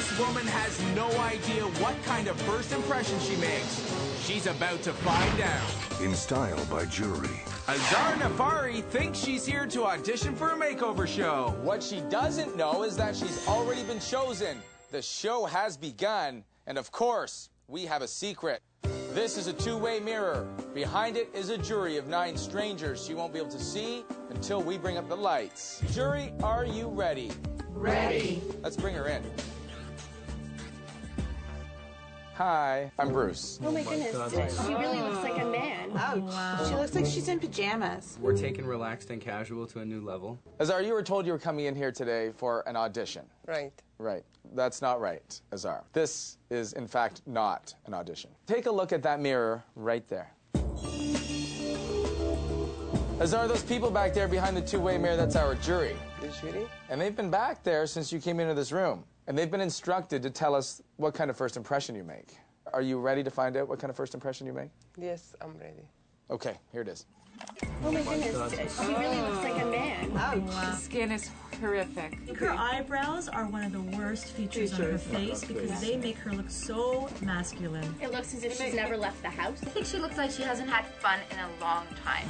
This woman has no idea what kind of first impression she makes. She's about to find out. In style by jury. Azar Nafari thinks she's here to audition for a makeover show. What she doesn't know is that she's already been chosen. The show has begun, and of course, we have a secret. This is a two-way mirror. Behind it is a jury of nine strangers she won't be able to see until we bring up the lights. Jury, are you ready? Ready. Let's bring her in. Hi, I'm oh Bruce. Oh my goodness, she really looks like a man. Oh, She looks like she's in pajamas. We're taking relaxed and casual to a new level. Azar, you were told you were coming in here today for an audition. Right. Right. That's not right, Azar. This is, in fact, not an audition. Take a look at that mirror right there. Azar, those people back there behind the two-way mirror, that's our jury. The jury? And they've been back there since you came into this room. And they've been instructed to tell us what kind of first impression you make. Are you ready to find out what kind of first impression you make? Yes, I'm ready. Okay, here it is. Oh my goodness, she really looks like a man. Oh, the skin is horrific. Her eyebrows are one of the worst features on her face because they make her look so masculine. It looks as if she's never left the house. I think she looks like she hasn't had fun in a long time.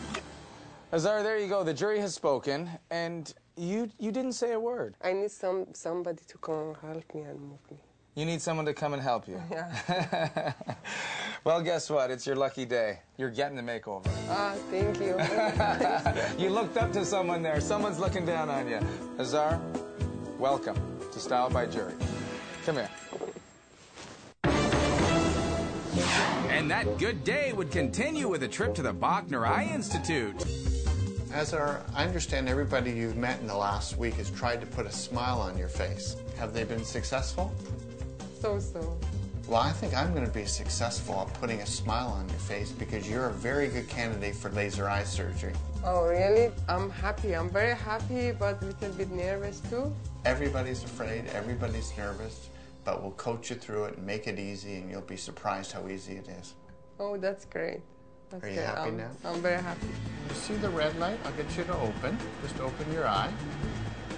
Azar, there you go. The jury has spoken, and you you didn't say a word. I need some somebody to come help me and move me. You need someone to come and help you. Yeah. well, guess what? It's your lucky day. You're getting the makeover. Ah, thank you. You looked up to someone there. Someone's looking down on you. Azar, welcome to Style by Jury. Come here. And that good day would continue with a trip to the Bochner Eye Institute. Azar, I understand everybody you've met in the last week has tried to put a smile on your face. Have they been successful? so so. Well, I think I'm going to be successful at putting a smile on your face because you're a very good candidate for laser eye surgery. Oh, really? I'm happy. I'm very happy, but a little bit nervous too. Everybody's afraid, everybody's nervous, but we'll coach you through it and make it easy, and you'll be surprised how easy it is. Oh, that's great. That's Are you great. happy I'm, now? I'm very happy. You see the red light? I'll get you to open. Just open your eye.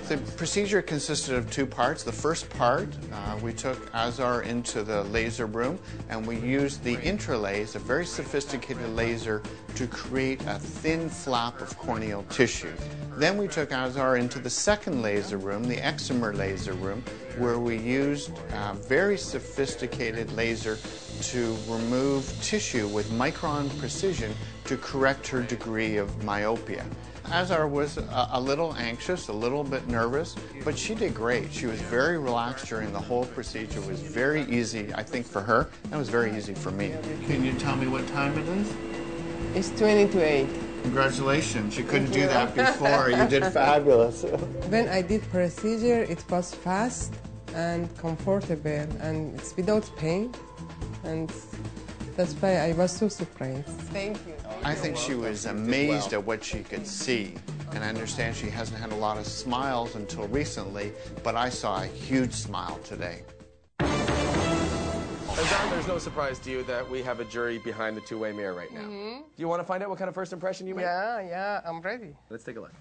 The procedure consisted of two parts. The first part, uh, we took Azar into the laser room and we used the intralase, a very sophisticated laser, to create a thin flap of corneal tissue. Then we took Azar into the second laser room, the excimer laser room, where we used a very sophisticated laser to remove tissue with micron precision to correct her degree of myopia. Azar was a, a little anxious, a little bit nervous, but she did great. She was very relaxed during the whole procedure. It was very easy, I think, for her. That was very easy for me. Can you tell me what time it is? It's 20 to 8. Congratulations. You couldn't do that before. You did fabulous. When I did procedure, it was fast and comfortable and it's without pain. And that's why I was so surprised. Thank you. I think she was amazed at what she could see. And I understand she hasn't had a lot of smiles until recently, but I saw a huge smile today. Azar, there's no surprise to you that we have a jury behind the two-way mirror right now. Do you want to find out what kind of first impression you made? Yeah, yeah, I'm ready. Let's take a look.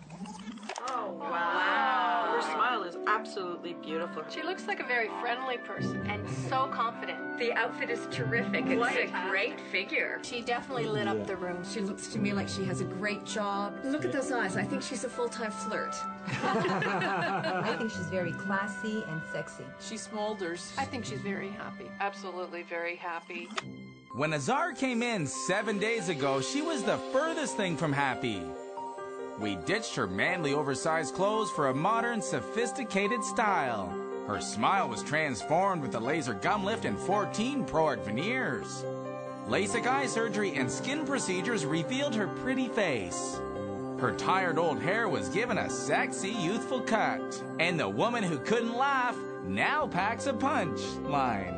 Oh, wow. Her smile is absolutely beautiful. She looks like a very friendly person and so confident. The outfit is terrific. It's Quite. a great figure. She definitely lit up the room. She looks to me like she has a great job. Look at those eyes. I think she's a full-time flirt. I think she's very classy and sexy. She smolders. I think she's very happy. Absolutely very happy. When Azar came in seven days ago, she was the furthest thing from happy. We ditched her manly, oversized clothes for a modern, sophisticated style. Her smile was transformed with a laser gum lift and 14 ProArt veneers. LASIK eye surgery and skin procedures revealed her pretty face. Her tired old hair was given a sexy, youthful cut. And the woman who couldn't laugh now packs a punch line.